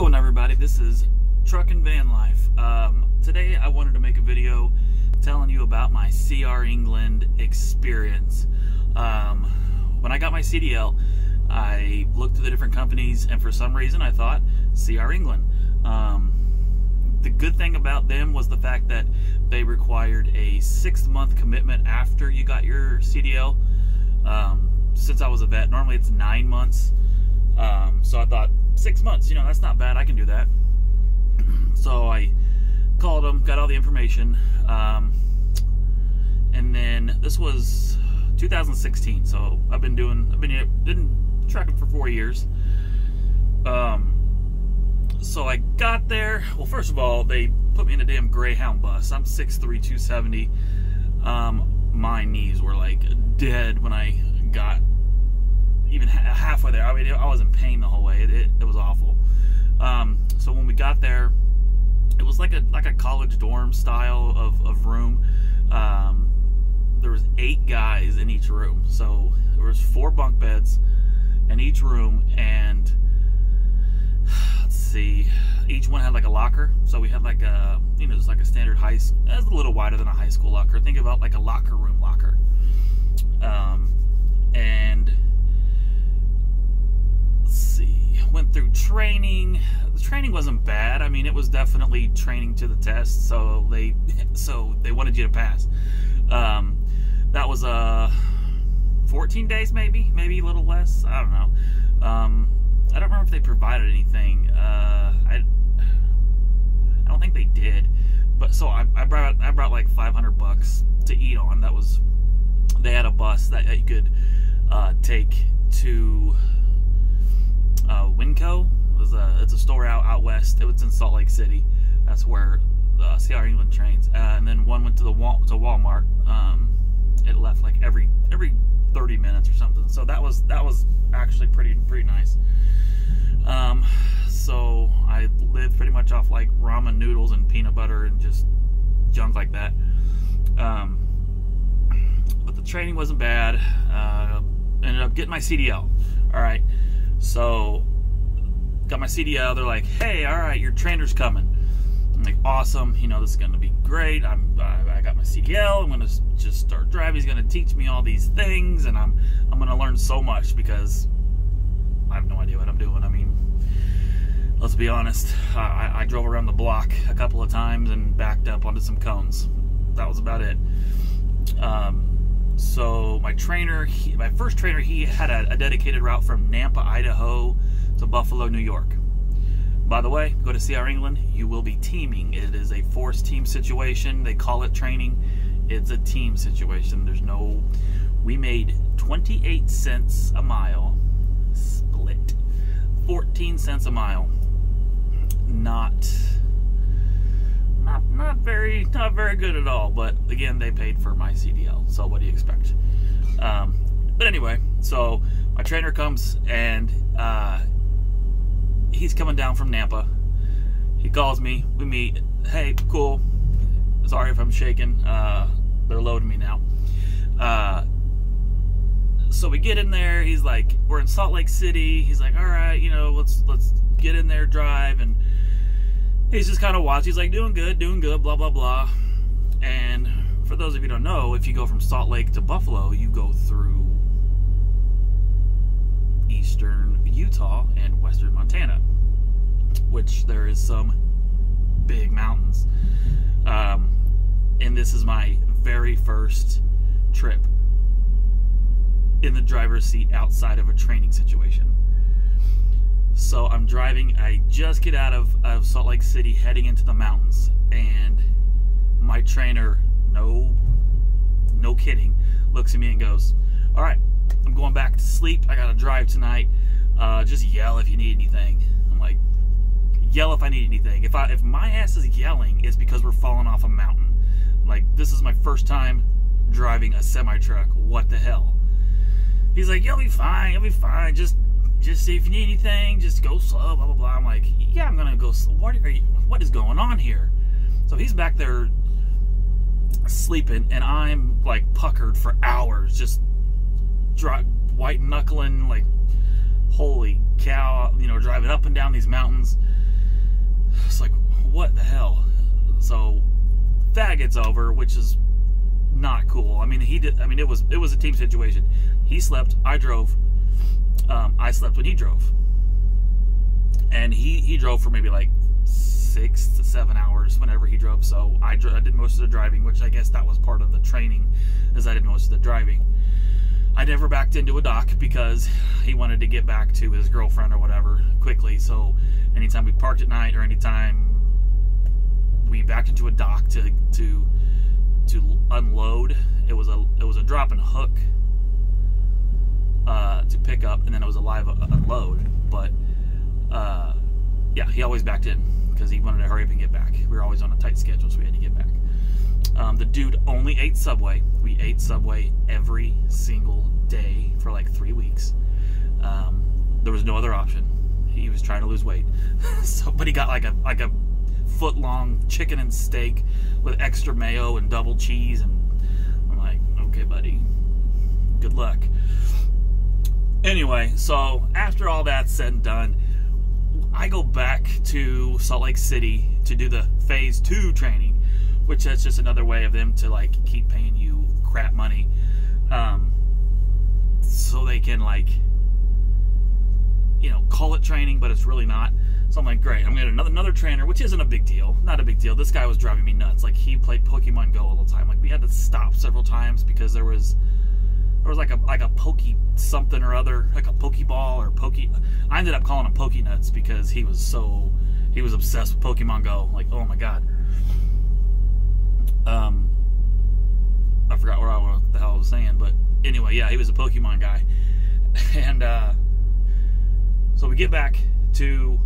going everybody? This is Truck and Van Life. Um, today I wanted to make a video telling you about my CR England experience. Um, when I got my CDL, I looked at the different companies and for some reason I thought CR England. Um, the good thing about them was the fact that they required a six month commitment after you got your CDL. Um, since I was a vet, normally it's nine months. Um, so I thought six months, you know, that's not bad. I can do that. so I called them, got all the information. Um, and then this was 2016. So I've been doing, I've been, been tracking for four years. Um, so I got there. Well, first of all, they put me in a damn Greyhound bus. I'm 6'3", 270. Um, my knees were like dead when I got even halfway there. I mean, I was in pain the whole way. It, it, it was awful. Um, so when we got there, it was like a like a college dorm style of, of room. Um, there was eight guys in each room, so there was four bunk beds in each room, and let's see, each one had like a locker. So we had like a you know just like a standard high. It's a little wider than a high school locker. Think about like a locker room locker. Um, and went through training. The training wasn't bad. I mean, it was definitely training to the test. So they, so they wanted you to pass. Um, that was uh, 14 days, maybe, maybe a little less. I don't know. Um, I don't remember if they provided anything. Uh, I, I don't think they did. But so I, I brought I brought like 500 bucks to eat on. That was they had a bus that you could uh, take to uh, Winco. Was a, it's a store out out west. It was in Salt Lake City. That's where the CR England trains. Uh, and then one went to the Wal- to Walmart. Um, it left like every every 30 minutes or something. So that was that was actually pretty pretty nice. Um, so I lived pretty much off like ramen noodles and peanut butter and just junk like that. Um, but the training wasn't bad. Uh, ended up getting my CDL. All right. So, my CDL. They're like, "Hey, all right, your trainer's coming." I'm like, "Awesome! You know, this is going to be great. I'm I, I got my CDL. I'm going to just start driving. He's going to teach me all these things, and I'm I'm going to learn so much because I have no idea what I'm doing. I mean." Let's be honest. I, I drove around the block a couple of times and backed up onto some cones. That was about it. Um, so my trainer, he, my first trainer, he had a, a, dedicated route from Nampa, Idaho to Buffalo, New York. By the way, go to CR England, you will be teaming. It is a forced team situation. They call it training. It's a team situation. There's no, we made 28 cents a mile, split, 14 cents a mile. Not not not very not very good at all. But again, they paid for my CDL, so what do you expect? Um, but anyway, so my trainer comes and uh, he's coming down from Nampa. He calls me. We meet. Hey, cool. Sorry if I'm shaking. Uh, they're loading me now. Uh, so we get in there. He's like, we're in Salt Lake City. He's like, all right, you know, let's let's get in there, drive, and he's just kind of watching. He's like, doing good, doing good, blah, blah, blah. And for those of you don't know, if you go from Salt Lake to Buffalo, you go through eastern Utah and western Montana, which there is some big mountains. Um, and this is my very first trip in the driver's seat outside of a training situation. So I'm driving, I just get out of, of Salt Lake City heading into the mountains and my trainer, no no kidding, looks at me and goes, All right, I'm going back to sleep. I gotta drive tonight. Uh, just yell if you need anything. I'm like, yell if I need anything. If I if my ass is yelling, it's because we're falling off a mountain. Like this is my first time driving a semi truck. What the hell? He's like, you'll be fine. You'll be fine. Just just see if you need anything, just go slow, blah blah blah. I'm like, yeah, I'm gonna go. Slow. What are you, What is going on here? So he's back there sleeping, and I'm like puckered for hours, just dry, white knuckling, like holy cow, you know, driving up and down these mountains. It's like, what the hell? So that gets over, which is not cool. I mean, he did. I mean, it was it was a team situation. He slept. I drove. Um, I slept when he drove, and he he drove for maybe like six to seven hours whenever he drove. So I, I did most of the driving, which I guess that was part of the training, as I did most of the driving. I never backed into a dock because he wanted to get back to his girlfriend or whatever quickly. So anytime we parked at night or anytime we backed into a dock to to to unload, it was a it was a drop and hook uh, to pick up, and then it was a live unload. But uh, yeah, he always backed in because he wanted to hurry up and get back. We were always on a tight schedule, so we had to get back. Um, the dude only ate Subway. We ate Subway every single day for like three weeks. Um, there was no other option. He was trying to lose weight, so but he got like a like a foot long chicken and steak with extra mayo and double cheese, and I'm like, okay, buddy, good luck. Anyway, so after all that's said and done, I go back to Salt Lake City to do the phase two training, which that's just another way of them to like keep paying you crap money, um, so they can like, you know, call it training, but it's really not. So I'm like, great, I'm gonna get another another trainer, which isn't a big deal, not a big deal. This guy was driving me nuts. Like he played Pokemon Go all the time. Like we had to stop several times because there was there was like a like a pokey something or other, like a pokeball or pokey. I ended up calling him Pokey Nuts because he was so he was obsessed with Pokemon Go. Like, oh my god. Um, I forgot what, I, what the hell I was saying, but anyway, yeah, he was a Pokemon guy, and uh, so we get back to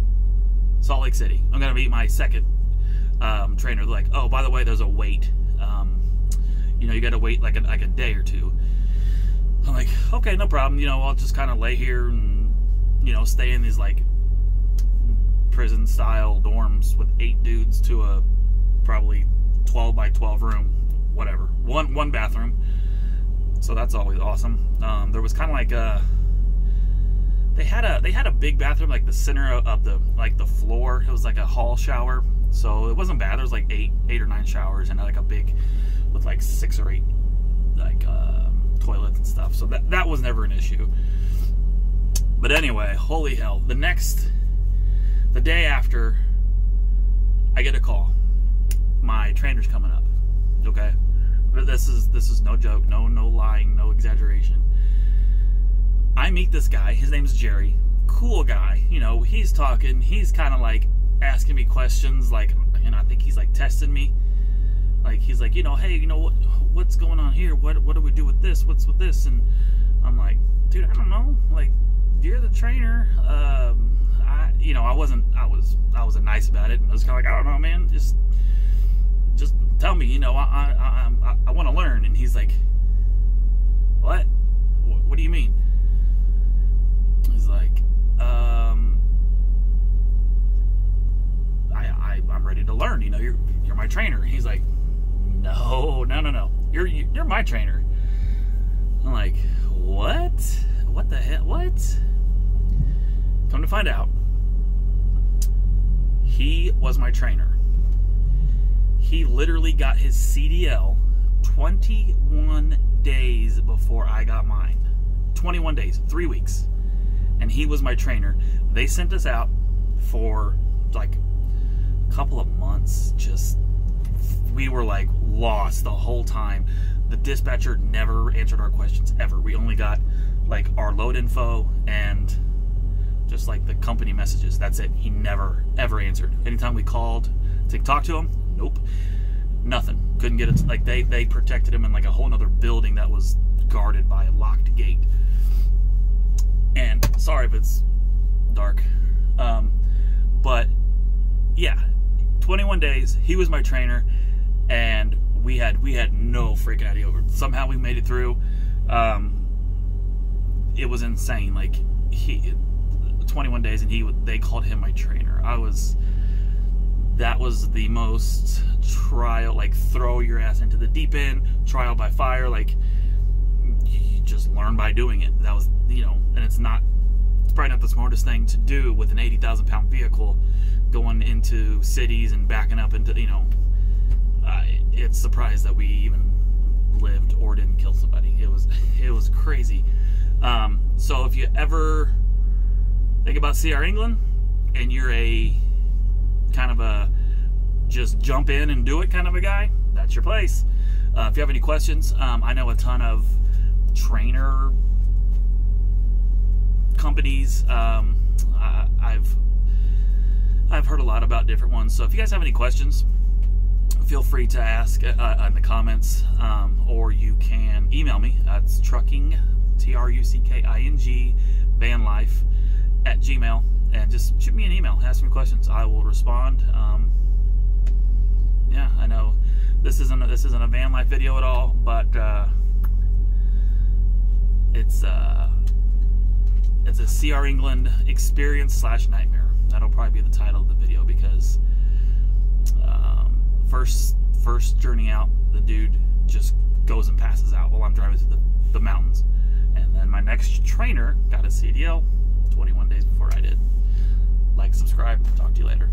Salt Lake City. I'm gonna meet my second um, trainer. Like, oh, by the way, there's a wait. Um, you know, you got to wait like a, like a day or two. I'm like, okay, no problem. You know, I'll just kind of lay here and, you know, stay in these like prison style dorms with eight dudes to a probably 12 by 12 room, whatever. One one bathroom. So that's always awesome. Um, there was kind of like a they had a they had a big bathroom like the center of the like the floor. It was like a hall shower. So it wasn't bad. There was like eight eight or nine showers and like a big with like six or eight like uh toilets and stuff. So that, that was never an issue. But anyway, holy hell. The next, the day after, I get a call. My trainer's coming up. Okay? This is this is no joke, no no lying, no exaggeration. I meet this guy. His name's Jerry. Cool guy. You know, he's talking. He's kind of like asking me questions. Like, you know, I think he's like testing me. Like he's like, you know, hey, you know what, what's going on here? What what do we do with this? What's with this? And I'm like, dude, I don't know. Like, you're the trainer. Um, I, you know, I wasn't. I was. I was nice about it, and I was kind of like, I don't know, man. Just, just tell me. You know, I I I, I want to learn. And he's like, what? what? Do you mean? He's like, um, I I I'm ready to learn. You know, you're you're my trainer. He's like no, no, no, no. You're you're my trainer. I'm like, what? What the hell? What? Come to find out, he was my trainer. He literally got his CDL 21 days before I got mine. 21 days, three weeks. And he was my trainer. They sent us out for like a couple of months just we were like lost the whole time. The dispatcher never answered our questions ever. We only got like our load info and just like the company messages. That's it. He never ever answered. Anytime we called to talk to him, nope, nothing. Couldn't get it. Like they they protected him in like a whole other building that was guarded by a locked gate. And sorry if it's dark, um, but yeah, 21 days. He was my trainer and we had we had no freaking idea. Somehow we made it through. Um, it was insane. Like he, 21 days, and he would they called him my trainer. I was that was the most trial, like throw your ass into the deep end, trial by fire. Like you just learn by doing it. That was you know, and it's not it's probably not the smartest thing to do with an 80,000 pound vehicle going into cities and backing up into you know. Uh, it's surprised that we even lived or didn't kill somebody. It was it was crazy. Um, so if you ever think about CR England and you're a kind of a just jump in and do it kind of a guy, that's your place. Uh, if you have any questions, um, I know a ton of trainer companies. Um, I, I've I've heard a lot about different ones. So if you guys have any questions, feel free to ask uh, in the comments, um, or you can email me. That's trucking, T R U C K I N G, van life at Gmail, and just shoot me an email. Ask me questions. I will respond. Um, yeah, I know this isn't a, this isn't a van life video at all, but uh, it's uh, it's a CR England experience slash nightmare. That'll probably be the title of the video because um, first first journey out, the dude just goes and passes out while I'm driving through the, the mountains, and then my next trainer got a CDL 21 days before I did. Like, subscribe. Talk to you later.